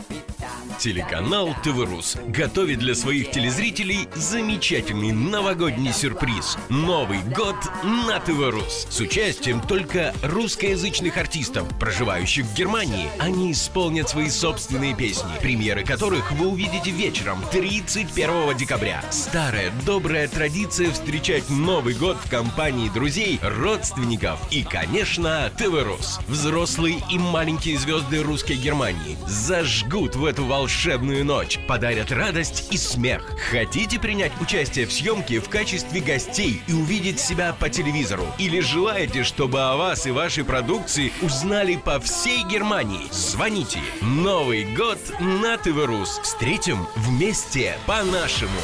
happy Телеканал ТВ готовит для своих телезрителей замечательный новогодний сюрприз. Новый год на ТВ с участием только русскоязычных артистов, проживающих в Германии. Они исполнят свои собственные песни, премьеры которых вы увидите вечером 31 декабря. Старая добрая традиция встречать Новый год в компании друзей, родственников и, конечно, ТВ Взрослые и маленькие звезды русской Германии зажгут в эту волшебную волшебную ночь, подарят радость и смех. Хотите принять участие в съемке в качестве гостей и увидеть себя по телевизору? Или желаете, чтобы о вас и вашей продукции узнали по всей Германии? Звоните. Новый год на ТВ Встретим вместе по-нашему.